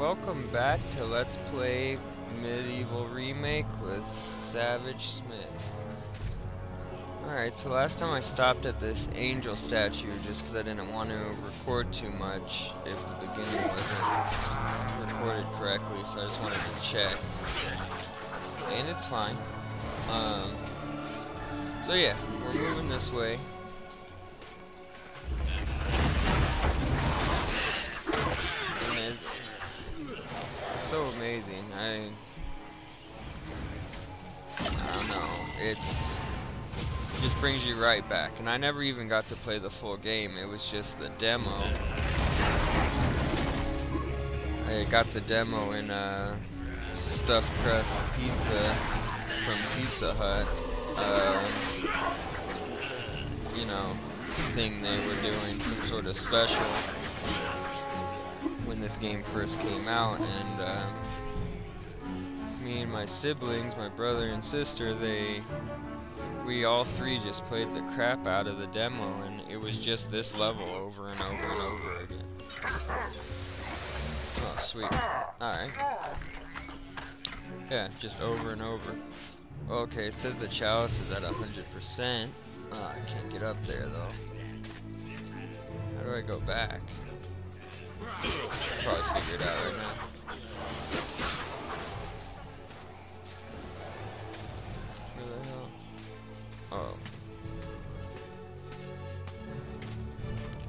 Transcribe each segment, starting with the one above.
welcome back to Let's Play MediEvil Remake with Savage Smith. Alright, so last time I stopped at this angel statue just because I didn't want to record too much if the beginning wasn't recorded correctly, so I just wanted to check. And it's fine. Um, so yeah, we're moving this way. So amazing. I I don't know. It's it just brings you right back. And I never even got to play the full game. It was just the demo. I got the demo in uh, stuffed crust pizza from Pizza Hut. Um, you know, thing they were doing, some sort of special this game first came out, and um, me and my siblings, my brother and sister, they, we all three just played the crap out of the demo, and it was just this level over and over and over again. Oh, sweet. Alright. Yeah, just over and over. Okay, it says the chalice is at 100%. Oh, I can't get up there, though. How do I go back? Probably figure it out right now. Where the hell? Oh.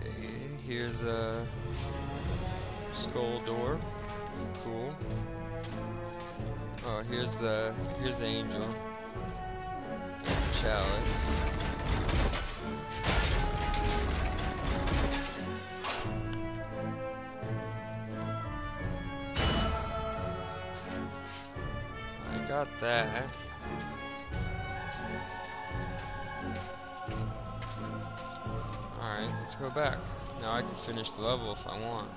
Okay, here's a skull door. Cool. Oh, here's the here's the angel. Chalice. Got that. Alright, let's go back. Now I can finish the level if I want.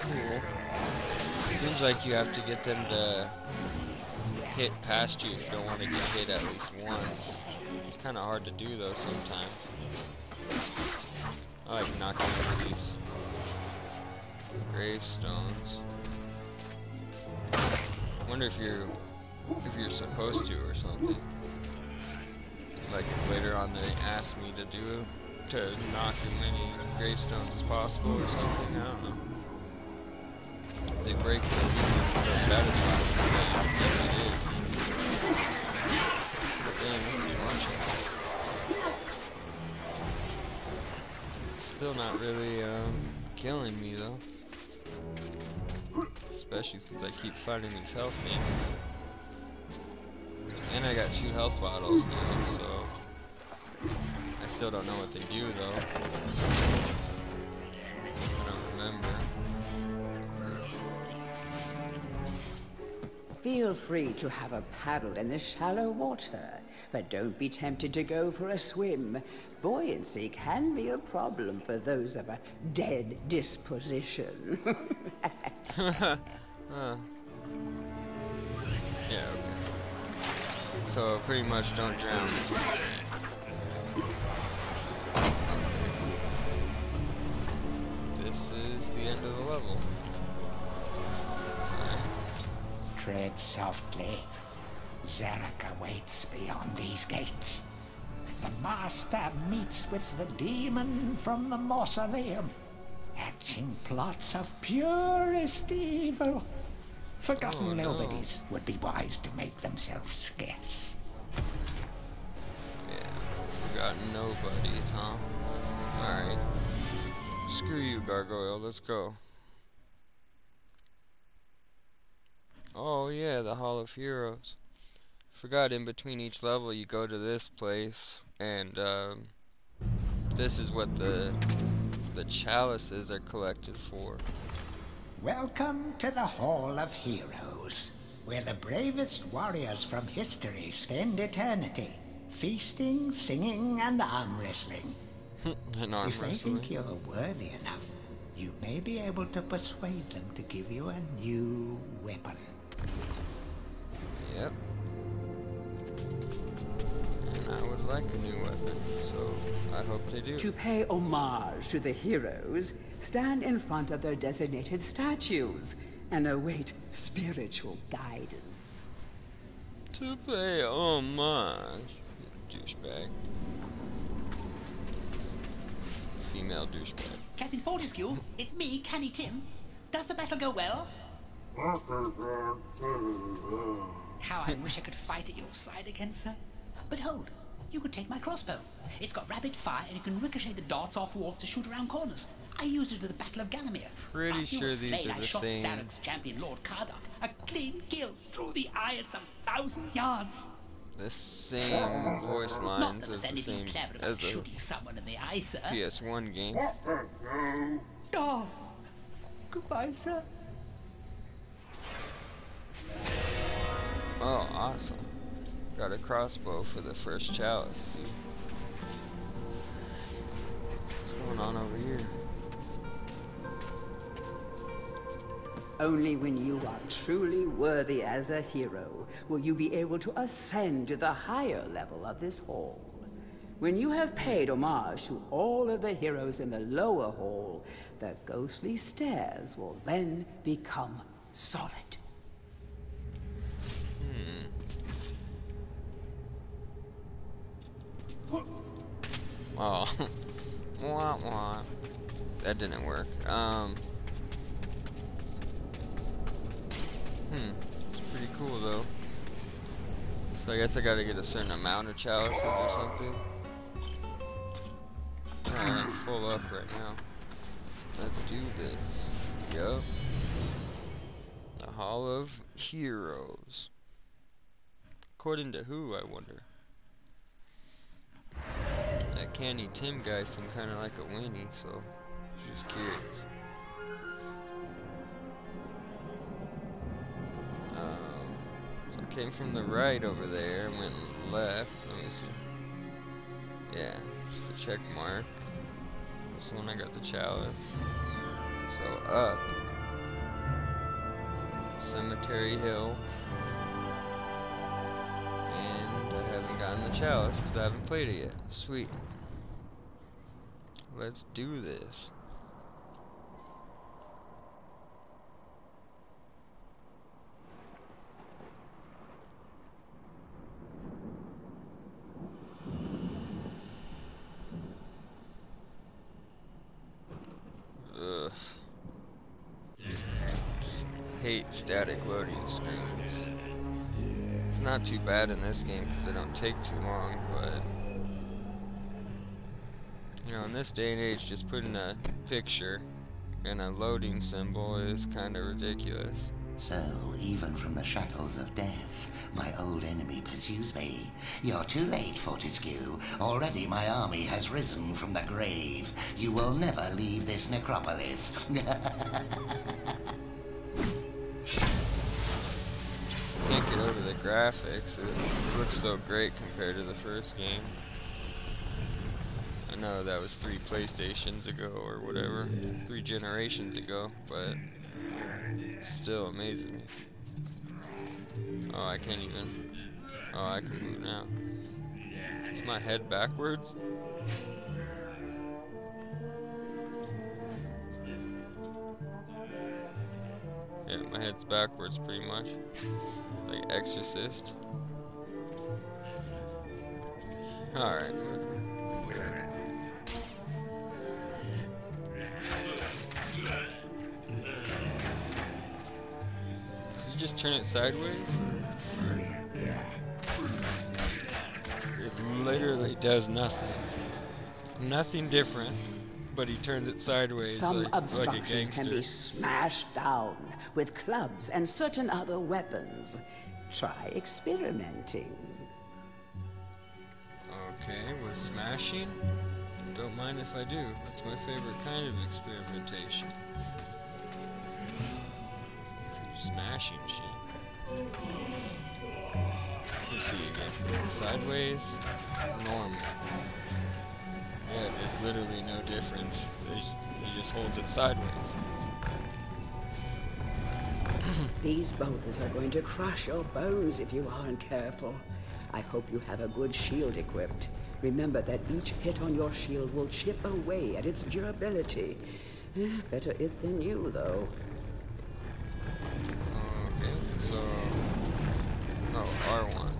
Cool. Seems like you have to get them to hit past you if you don't want to get hit at least once. It's kind of hard to do though sometimes. I like knocking over these gravestones. Wonder if you're if you're supposed to or something. Like later on they ask me to do to knock as many gravestones as possible or something. I don't know. They break so easy, so satisfying. Still not really um, killing me though. Especially since I keep finding these health things. And I got two health bottles now, so I still don't know what they do though. I don't remember. Feel free to have a paddle in the shallow water, but don't be tempted to go for a swim. Buoyancy can be a problem for those of a dead disposition. Huh. Yeah, okay. So pretty much don't drown. is what you're saying. This is the end of the level. Tread softly. Zarok awaits beyond these gates. The Master meets with the demon from the mausoleum, hatching plots of purest evil. Forgotten Oh, no. nobodies would be wise to make themselves scarce. Yeah, forgotten nobodies, huh? Alright. Screw you, Gargoyle, let's go. Oh yeah, the Hall of Heroes. Forgot in between each level you go to this place, and um, this is what the the chalices are collected for. Welcome to the Hall of Heroes, where the bravest warriors from history spend eternity, feasting, singing, and arm wrestling. and arm if they think you're worthy enough, you may be able to persuade them to give you a new weapon. Hope they do. To pay homage to the heroes, stand in front of their designated statues and await spiritual guidance. To pay homage. Douchebag. Female douchebag. Captain Fortesque, it's me, Canny Tim. Does the battle go well? How I wish I could fight at your side again, sir. But hold, you could take my crossbow. It's got rapid fire and you can ricochet the darts off walls to shoot around corners. I used it at the Battle of Gallowmere. Pretty After sure these slain, are I the shot same. Zarok's champion Lord Kardok. A clean kill through the eye at some thousand yards. The same voice lines as the same as the shooting someone in the eye, sir. PS1 game. Oh, goodbye, sir. Oh, awesome. Got a crossbow for the first chalice. What's going on over here? Only when you are truly worthy as a hero will you be able to ascend to the higher level of this hall. When you have paid homage to all of the heroes in the lower hall, the ghostly stairs will then become solid. Oh. wah, wah. That didn't work. Um. Hmm. It's pretty cool though. So I guess I gotta get a certain amount of chalices or something. Alright, I'm full up right now. Let's do this. Yup. The Hall of Heroes. According to who, I wonder? That Candy Tim guy seemed kind of like a weenie, so just curious. Um, so I came from the right over there, went left. Let me see. Yeah, just a check mark. This one I got the chalice. So up. Cemetery Hill. Chalice because I haven't played it yet. Sweet. Let's do this. Too bad in this game because they don't take too long, but you know, in this day and age, just putting a picture and a loading symbol is kind of ridiculous. So, even from the shackles of death, my old enemy pursues me. You're too late, Fortesque. Already my army has risen from the grave. You will never leave this necropolis. graphics. It looks so great compared to the first game. I know that was three PlayStations ago or whatever, three generations ago, but still amazes me. Oh, I can't even. Oh, I can move now. Is my head backwards? Head's backwards pretty much. Like Exorcist. Alright. Did you just turn it sideways? It literally does nothing. Nothing different, but he turns it sideways Some like, like a obstructions can be smashed down with clubs and certain other weapons. Try experimenting. Okay, with smashing? Don't mind if I do. That's my favorite kind of experimentation. Smashing shit. Let's see again. Sideways, normal. Yeah, there's literally no difference. There's, he just holds it sideways. These boulders are going to crush your bones if you aren't careful. I hope you have a good shield equipped. Remember that each hit on your shield will chip away at its durability. Eh, Better it than you, though. Okay, so... Oh, R1.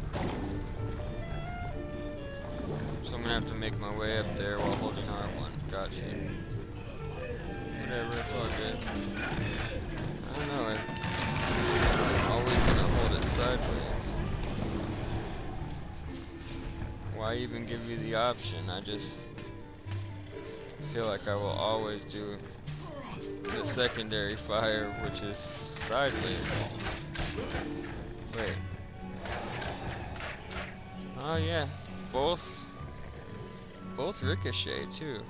So I'm gonna have to make my way up there while holding R1. Gotcha. Whatever, it's all good. I don't know, sideways. Why even give you the option? I just feel like I will always do the secondary fire, which is sideways. Wait. Oh yeah, both both ricochet too.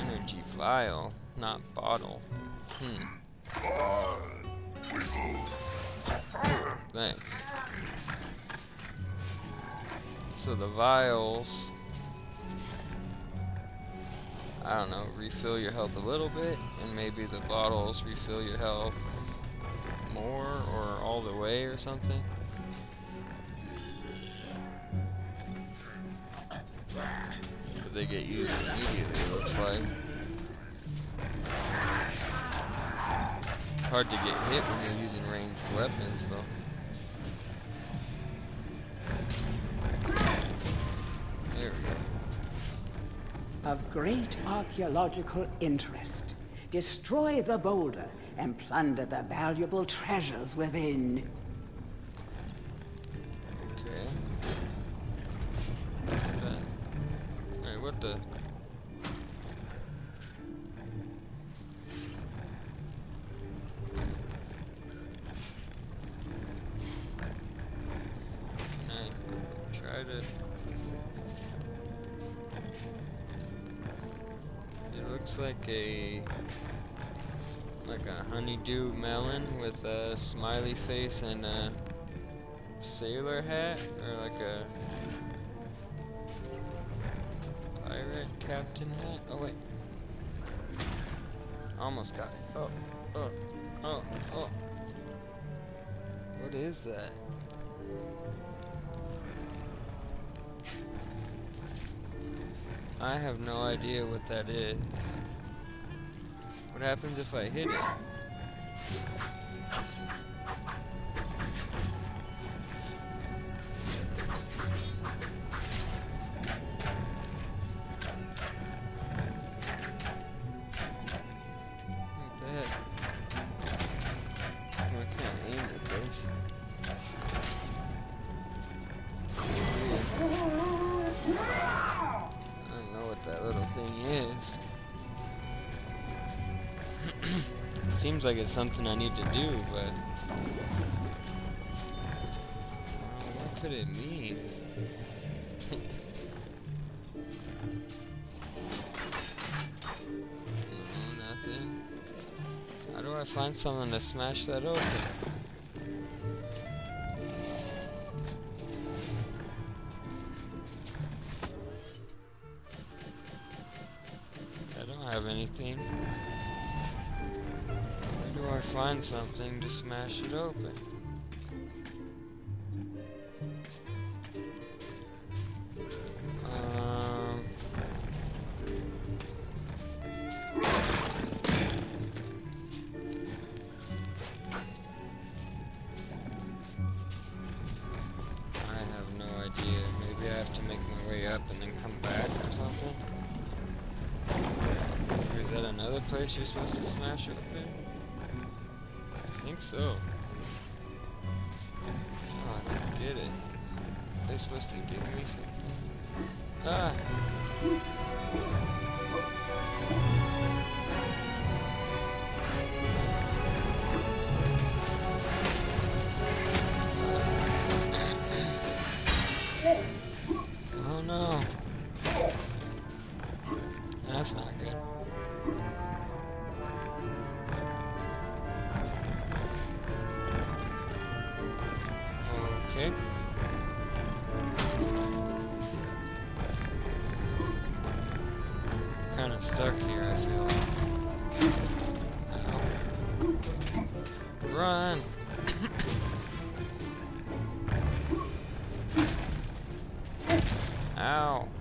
Energy vial, not bottle. Hmm. Thanks. So the vials I don't know, refill your health a little bit, and maybe the bottles refill your health more or all the way or something. But they get used immediately, it looks like. It's hard to get hit when you're using ranged weapons, though. There we go. Of great archaeological interest. Destroy the boulder and plunder the valuable treasures within. Face and a sailor hat or like a pirate captain hat. Oh wait. Almost got it. Oh, oh, oh, oh. What is that? I have no idea what that is. What happens if I hit it? It's something I need to do, but Uh, what could it mean? no, nothing. How do I find someone to smash that open? Um, I have no idea. Maybe I have to make my way up and then come back or something? Is that another place you're supposed to smash open? I think so. Supposed to Ow.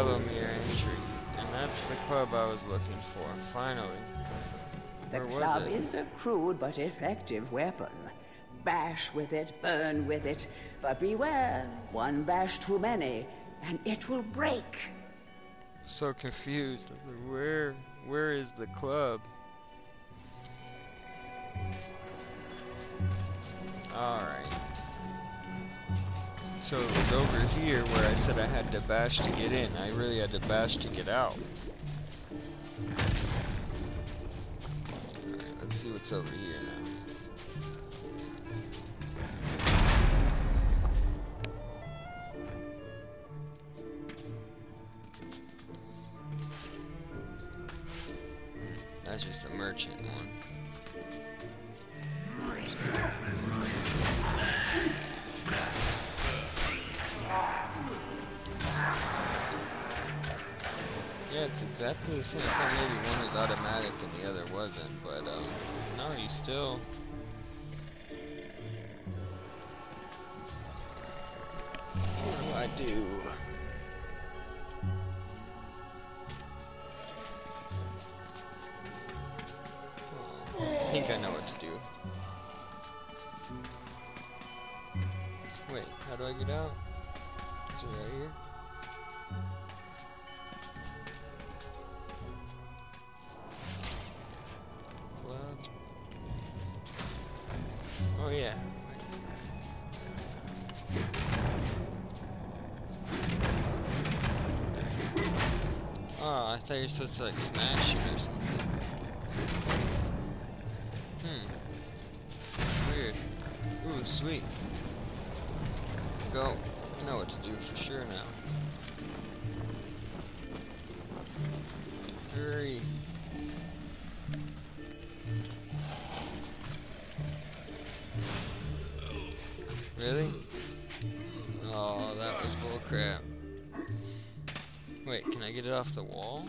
Of entry. And that's the club I was looking for, finally. The Where club is a crude but effective weapon. Bash with it, burn with it, but beware, one bash too many, and it will break. So confused. I was like, Where, where is the club? Alright. So it was over here where I said I had to bash to get in. I really had to bash to get out. Let's see what's over here now. I thought maybe one was automatic and the other wasn't, but um, no, you still. Thought you were supposed to like smash it or something. Hmm. Weird. Ooh, sweet. Let's go. I know what to do for sure now. Off the wall?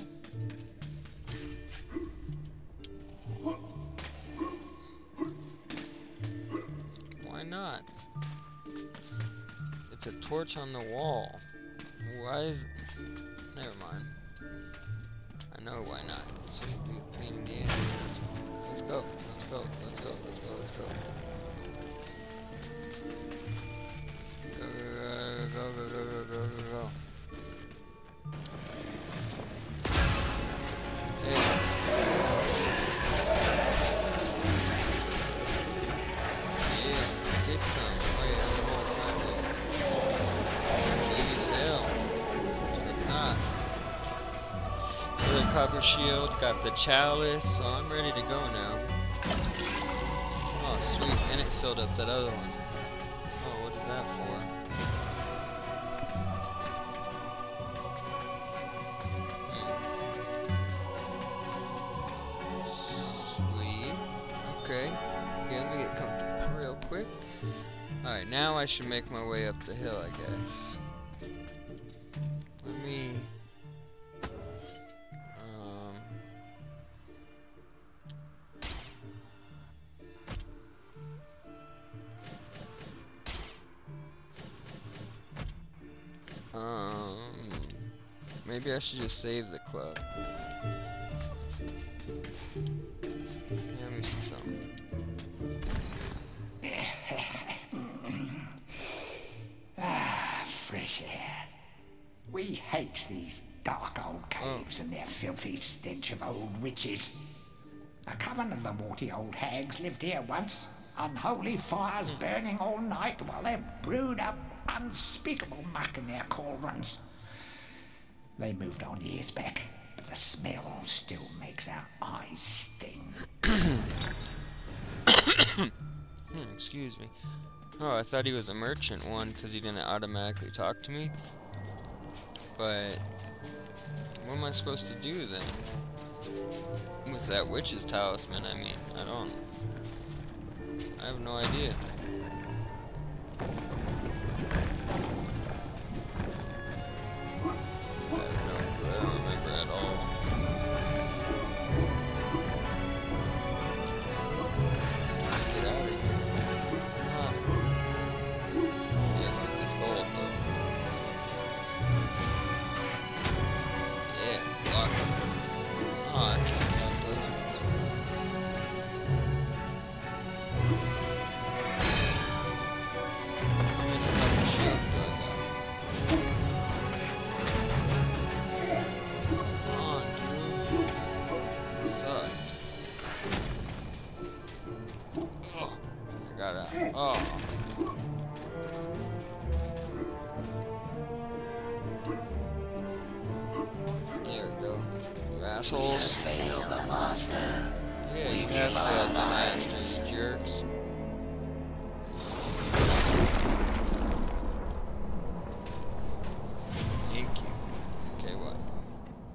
Shield, got the chalice, so I'm ready to go now. Oh, sweet, and it filled up that other one. Oh, what is that for? Sweet. Okay. Okay, let get comfortable real quick. Alright, now I should make my way up the hill, I guess. Save the club. Yeah, let me see something. Ah, fresh air. We hate these dark old oh. caves and their filthy stench of old witches. A coven of the warty old hags lived here once. Unholy fires hmm. burning all night while they brewed up unspeakable muck in their cauldrons. They moved on years back, but the smell still makes our eyes sting. Excuse me. Oh, I thought he was a merchant one because he didn't automatically talk to me. But what am I supposed to do then? With that witch's talisman, I mean, I don't. I have no idea. Oh. There we go. You assholes. Failed the master. Yeah, you We have failed the lives. masters, jerks. Thank you. Okay, what?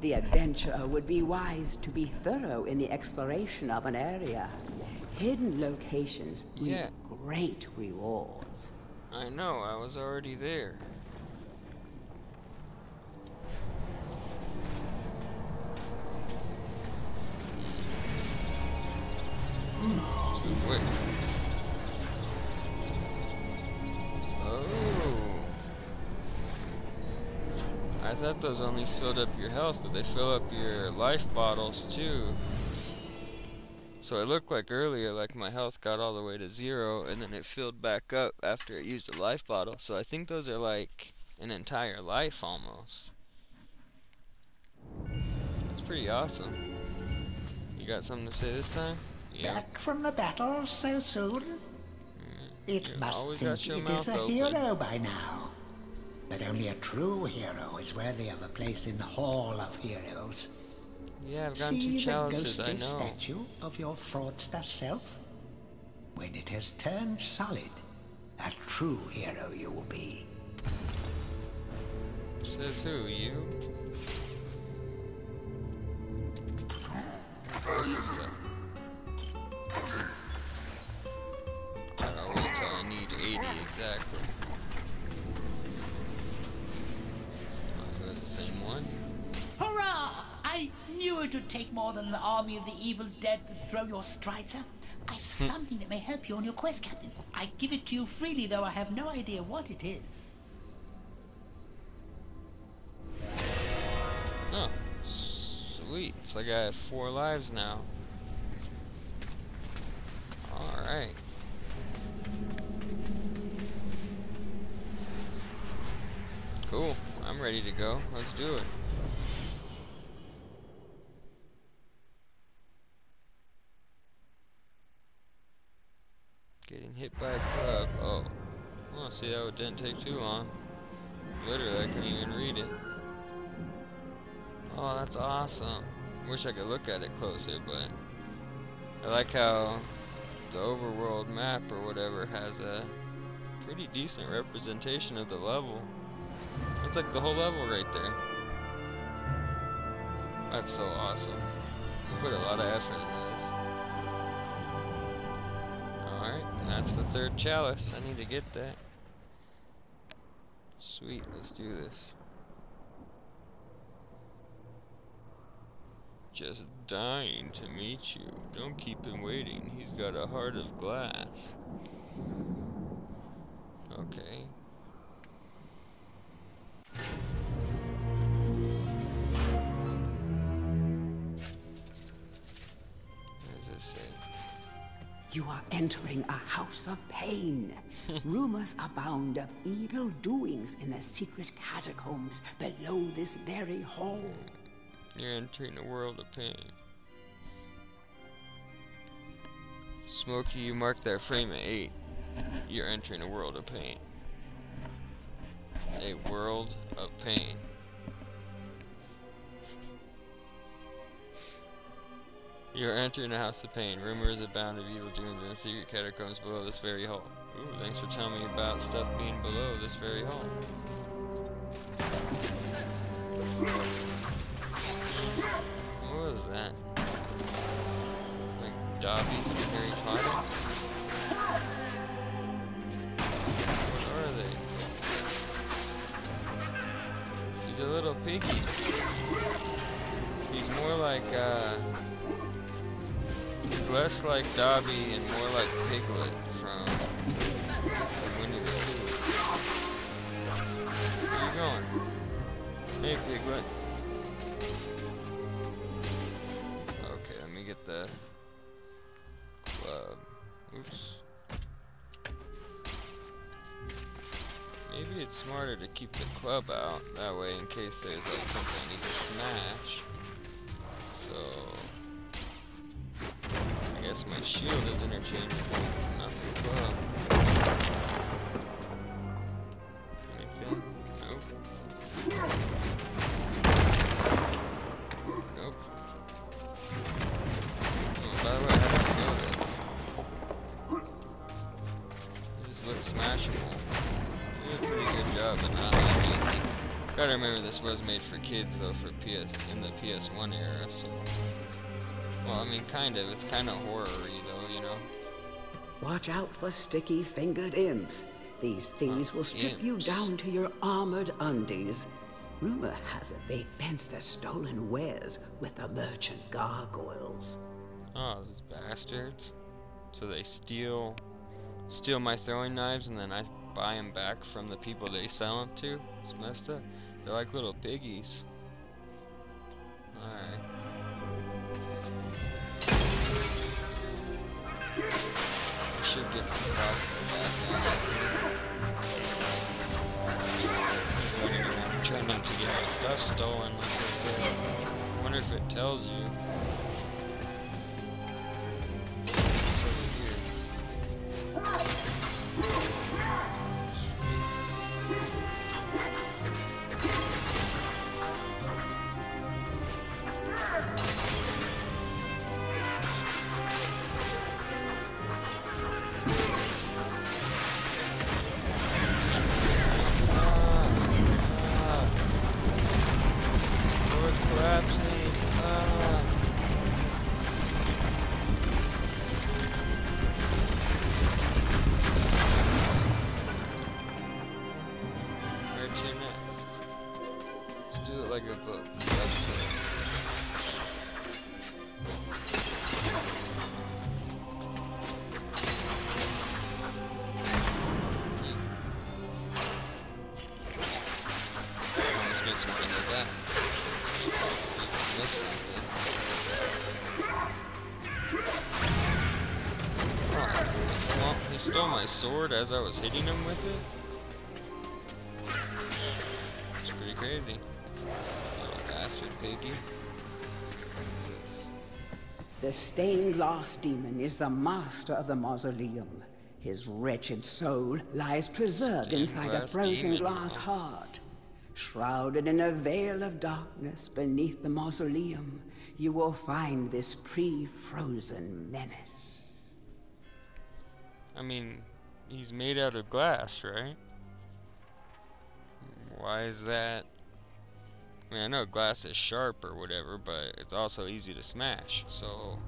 The adventurer would be wise to be thorough in the exploration of an area. Hidden locations Yeah. Great rewards. I know, I was already there. Oh. I thought those only filled up your health, but they fill up your life bottles too. So it looked like earlier, like my health got all the way to zero, and then it filled back up after it used a life bottle. So I think those are like an entire life almost. That's pretty awesome. You got something to say this time? Yeah. Back from the battle so soon? Mm, it you must think it is a open. hero by now. But only a true hero is worthy of a place in the Hall of Heroes. Yeah, I've gotten See the chalices, I ghostly know. statue of your fraudster self? When it has turned solid, a true hero you will be. Says who? You? I need 80 exactly. Knew it would take more than an army of the evil dead to throw your strider. I've hmm. something that may help you on your quest, Captain. I give it to you freely, though I have no idea what it is. Oh, sweet. It's like I have four lives now. Alright. Cool. I'm ready to go. Let's do it. Getting hit by a club. Oh. Oh, see, that didn't take too long. Literally, I couldn't even read it. Oh, that's awesome. Wish I could look at it closer, but I like how the overworld map or whatever has a pretty decent representation of the level. It's like the whole level right there. That's so awesome. Put a lot of effort into this. That's the third chalice. I need to get that. Sweet, let's do this. Just dying to meet you. Don't keep him waiting. He's got a heart of glass. Okay. You are entering a house of pain. Rumors abound of evil doings in the secret catacombs below this very hall. You're entering a world of pain. Smokey, you mark that frame at 8. You're entering a world of pain. A world of pain. You are entering a house of pain. Rumors abound of evil doings in the secret catacombs below this very hall. Ooh, thanks for telling me about stuff being below this very hall. Less like Dobby and more like Piglet from, Winnie the Pooh. Where you going? Hey, Piglet. Okay, let me get the club. Oops. Maybe it's smarter to keep the club out. That way, in case there's like something I need to smash. Guess my shield is interchangeable, not the club. Anything? Nope. Nope. Oh, by the way, how do I know this? It just looks smashable. Did a pretty good job at not having Gotta remember this was made for kids though for PS in the PS1 era, so well, I mean, kind of. It's kind of horror-y, though, you know? Watch out for sticky-fingered imps. These things will strip imps. you down to your armored undies. Rumor has it they fence their stolen wares with the merchant gargoyles. Oh, those bastards. So they steal steal my throwing knives and then I buy them back from the people they sell them to? It's messed up. They're like little piggies. Alright. Should get the crossbow back I'm trying not to get my stuff stolen. I wonder if it tells you. Sword as I was hitting him with it. It's pretty crazy. Little bastard piggy. The stained glass demon is the master of the mausoleum. His wretched soul lies preserved stained inside a frozen glass heart. Shrouded in a veil of darkness beneath the mausoleum, you will find this pre-frozen menace. I mean, he's made out of glass, right? Why is that? I mean, I know glass is sharp or whatever, but it's also easy to smash. So,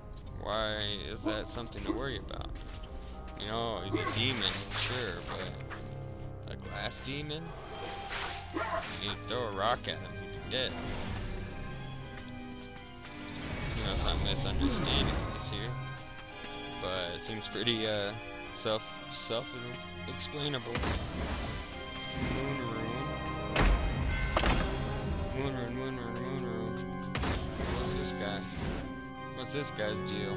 why is that something to worry about? You know, he's a demon, sure, but a glass demon? You throw a rock at him, he'd be dead. You know, some misunderstanding this here. But it seems pretty, uh, self self-explainable. Moon room. Moon room, moon room, moon room. What's this guy? What's this guy's deal?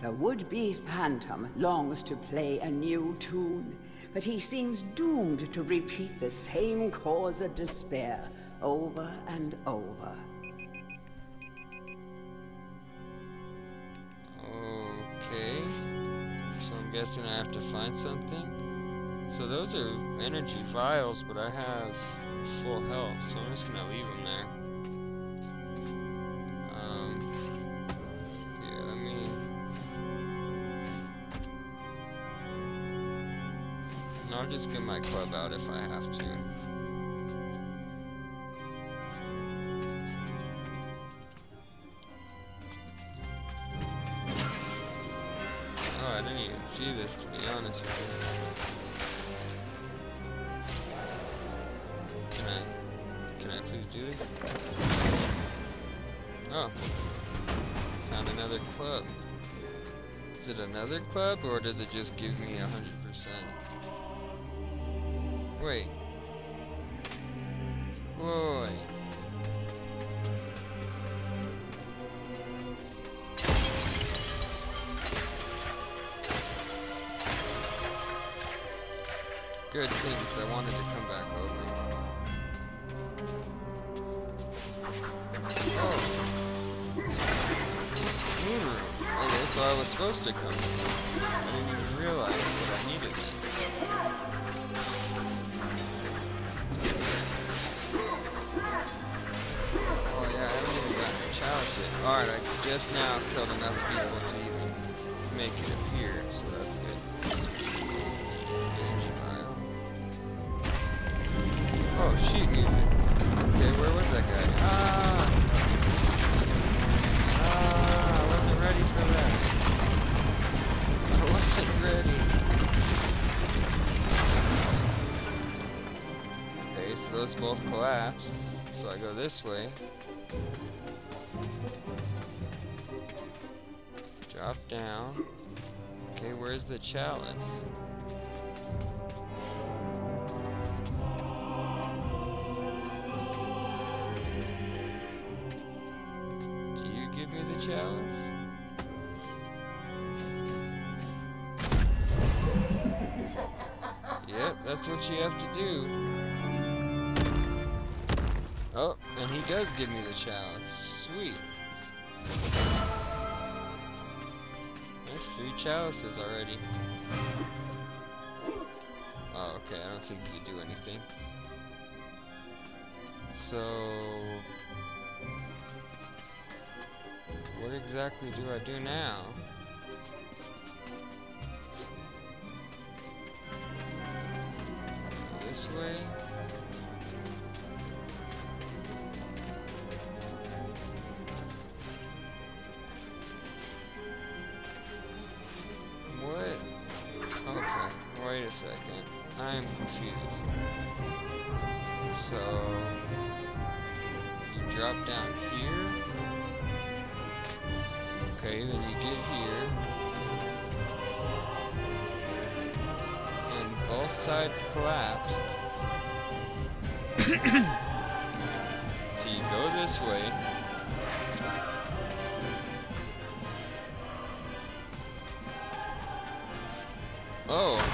The would-be phantom longs to play a new tune, but he seems doomed to repeat the same cause of despair over and over. Okay. Guessing I have to find something. So those are energy vials, but I have full health, so I'm just gonna leave them there. Um, yeah, let me. And I'll just get my club out if I have to. To be honest with you. Can I, can I please do this? Oh, found another club. Is it another club or does it just give me a hundred percent? Wait. Wait. Good thing, 'cause I wanted to come back over. Oh. Moon. Okay, so I was supposed to come. I didn't even realize that I needed it. Oh yeah, I haven't even gotten a challenge yet. Alright, I just now killed enough people to even make it this way. Drop down. Okay, where's the chalice? Give me the chalice. Sweet. There's three chalices already. Oh, okay, I don't think you do anything. So... What exactly do I do now? This way? Second. I'm confused. So, you drop down here? Okay, then you get here. And both sides collapsed. so you go this way. Oh.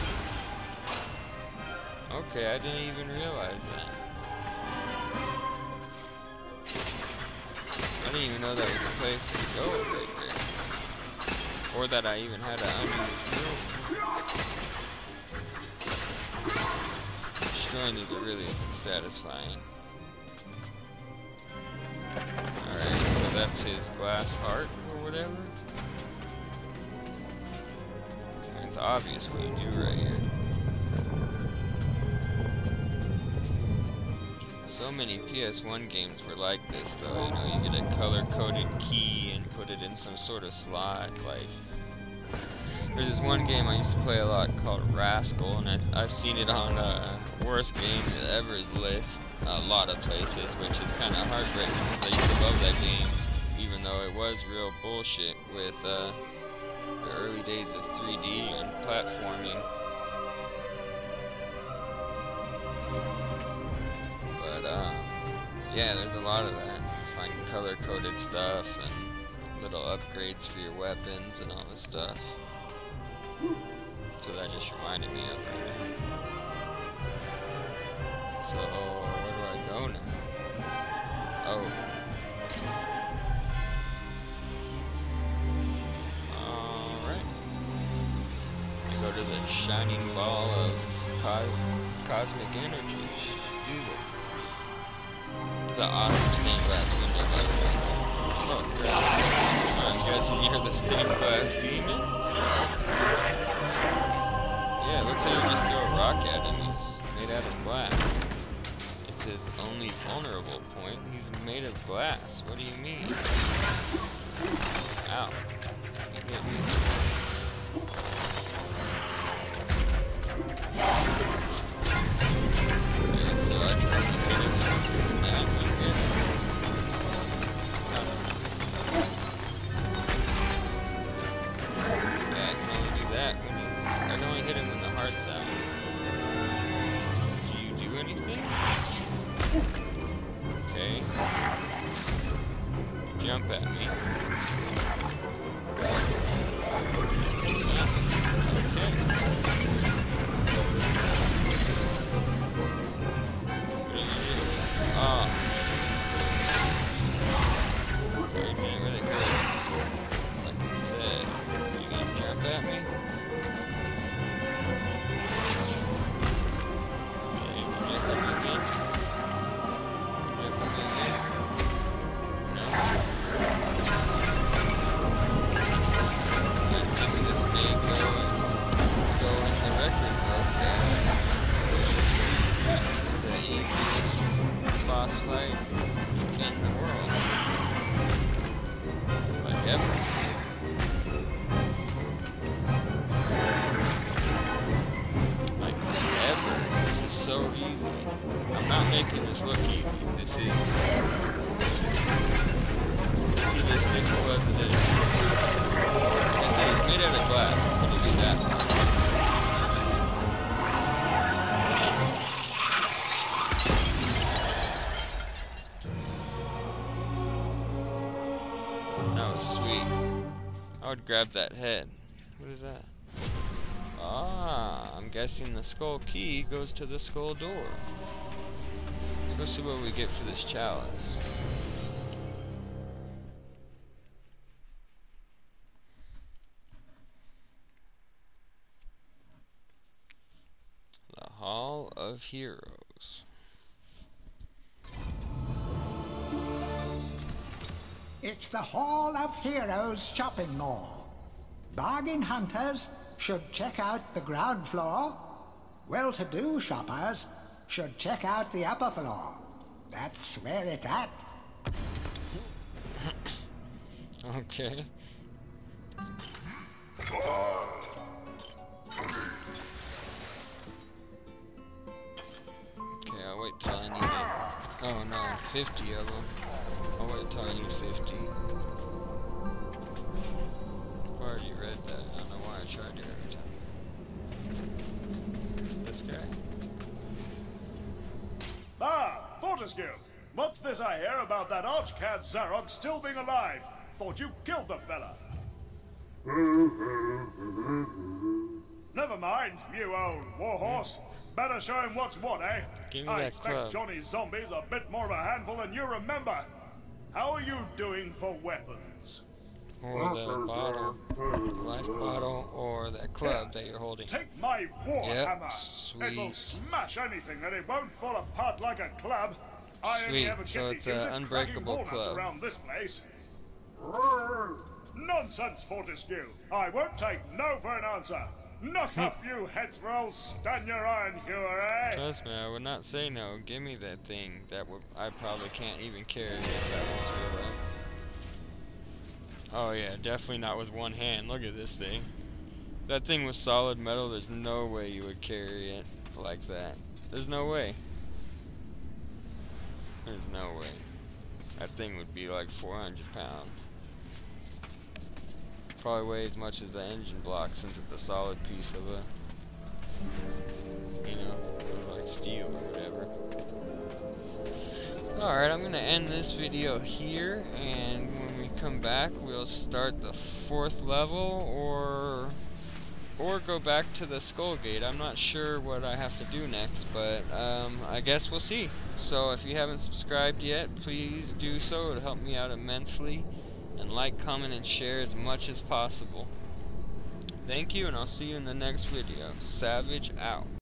Okay, I didn't even realize that. I didn't even know that was a place to go right there. Or that I even had undo the room. Destroying these are really satisfying. Alright, so that's his glass heart or whatever. It's obvious what you do right here. So many PS1 games were like this, though. You know, you get a color-coded key and put it in some sort of slot. Like, there's this one game I used to play a lot called Rascal, and I've, I've seen it on uh, worst games ever's list a lot of places, which is kind of heartbreaking. I used to love that game, even though it was real bullshit with. Uh, the early days of 3D and platforming. Yeah, there's a lot of that. Find color-coded stuff and little upgrades for your weapons and all this stuff. So that just reminded me of it. So, where do I go now? Oh. Alright. I shining ball of cos cosmic energy. Let's do this. It's an awesome stained glass window, by the way. Oh, crap. I'm guessing you're the stained glass demon? Yeah, it looks like you just throw a rock at him. He's made out of glass. It's his only vulnerable point. He's made of glass. What do you mean? Ow. Grab that head. What is that? Ah, I'm guessing the skull key goes to the skull door. Let's go see what we get for this chalice. The Hall of Heroes. It's the Hall of Heroes shopping mall. Bargain hunters should check out the ground floor. Well-to-do shoppers should check out the upper floor. That's where it's at. Okay. Okay, I'll wait till I need it. Oh no, 50 of them. I'll wait till I need 50. Don't know why I tried every time. This guy? Ah, Fortesque! What's this I hear about that archcad Zarok still being alive? Thought you killed the fella. Never mind, you old warhorse. Better show him what's what, eh? Give me I expect club. Johnny's zombies a bit more of a handful than you remember. How are you doing for weapons? Or the bottle, life bottle, or that club that you're holding. Take my war Yep, hammer. It'll smash anything and it won't fall apart like a club. I Sweet, ever so it's use a it cracking unbreakable club. around this place. Nonsense, Fortesque. I won't take no for an answer. Knock a few heads for old Stanyer Iron Hewer, eh? Trust me, I would not say no. Give me that thing that would I probably can't even carry if that was. Oh yeah, definitely not with one hand. Look at this thing. That thing was solid metal. There's no way you would carry it like that. There's no way. There's no way. That thing would be like 400 pounds. Probably weigh as much as the engine block since it's a solid piece of a you know, like steel or whatever. Alright, I'm gonna end this video here, and come back, we'll start the fourth level, or or go back to the Skull Gate. I'm not sure what I have to do next, but um, I guess we'll see. So if you haven't subscribed yet, please do so. It'll help me out immensely. And like, comment, and share as much as possible. Thank you, and I'll see you in the next video. Savage out.